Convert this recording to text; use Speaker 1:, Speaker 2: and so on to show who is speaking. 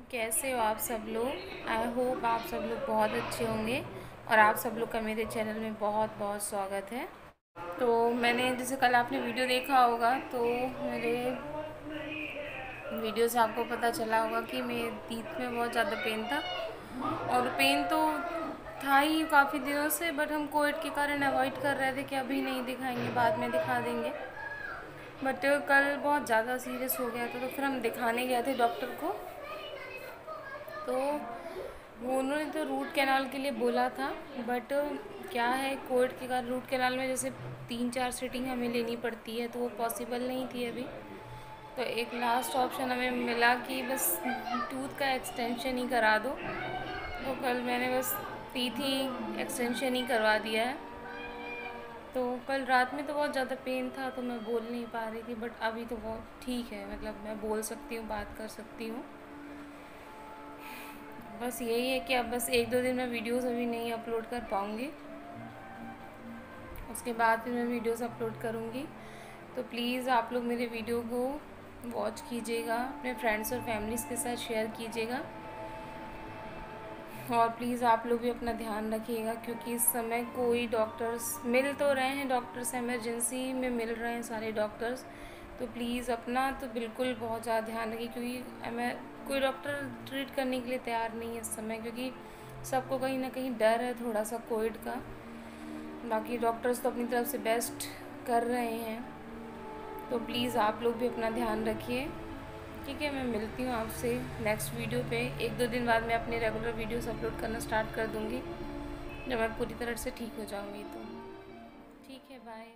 Speaker 1: कैसे हो आप सब लोग? आई होप आप सब लोग बहुत अच्छे होंगे और आप सब लोग का मेरे चैनल में बहुत बहुत स्वागत है। तो मैंने, जैसे कल आपने वीडियो देखा होगा तो मेरे वीडियो से आपको पता चला होगा कि मेरे दीद में बहुत ज़्यादा पेन था। और पेन तो था ही काफ़ी दिनों से बट हम कोविड के कारण अवॉइड कर रहे थे कि अभी नहीं दिखाएँगे, बाद में दिखा देंगे। बट कल बहुत ज़्यादा सीरियस हो गया था तो फिर हम दिखाने गए थे डॉक्टर को। तो वो उन्होंने तो रूट कैनाल के लिए बोला था बट क्या है कोविड के कारण रूट कैनाल में जैसे तीन चार सीटिंग हमें लेनी पड़ती है तो वो पॉसिबल नहीं थी अभी। तो एक लास्ट ऑप्शन हमें मिला कि बस टूथ का एक्सटेंशन ही करा दो। तो कल मैंने बस पी थी एक्सटेंशन ही करवा दिया है। तो कल रात में तो बहुत ज़्यादा पेन था तो मैं बोल नहीं पा रही थी बट अभी तो बहुत ठीक है मतलब मैं बोल सकती हूँ, बात कर सकती हूँ। बस यही है कि अब बस एक दो दिन में वीडियोस अभी नहीं अपलोड कर पाऊँगी। उसके बाद फिर मैं वीडियोस अपलोड करूँगी। तो प्लीज़ आप लोग मेरे वीडियो को वॉच कीजिएगा, अपने फ्रेंड्स और फैमिलीज़ के साथ शेयर कीजिएगा। और प्लीज़ आप लोग भी अपना ध्यान रखिएगा, क्योंकि इस समय कोई डॉक्टर्स मिल तो रहे हैं डॉक्टर्स एमरजेंसी में मिल रहे हैं सारे डॉक्टर्स तो प्लीज़ अपना तो बिल्कुल बहुत ज़्यादा ध्यान रखिए, क्योंकि मैं कोई डॉक्टर ट्रीट करने के लिए तैयार नहीं है इस समय, क्योंकि सबको कहीं ना कहीं डर है थोड़ा सा कोविड का। बाकी डॉक्टर्स तो अपनी तरफ़ से बेस्ट कर रहे हैं। तो प्लीज़ आप लोग भी अपना ध्यान रखिए। ठीक है, मैं मिलती हूँ आपसे नेक्स्ट वीडियो पे। एक दो दिन बाद मैं अपने रेगुलर वीडियोस अपलोड करना स्टार्ट कर दूँगी, जब मैं पूरी तरह से ठीक हो जाऊँगी तो। ठीक है बाय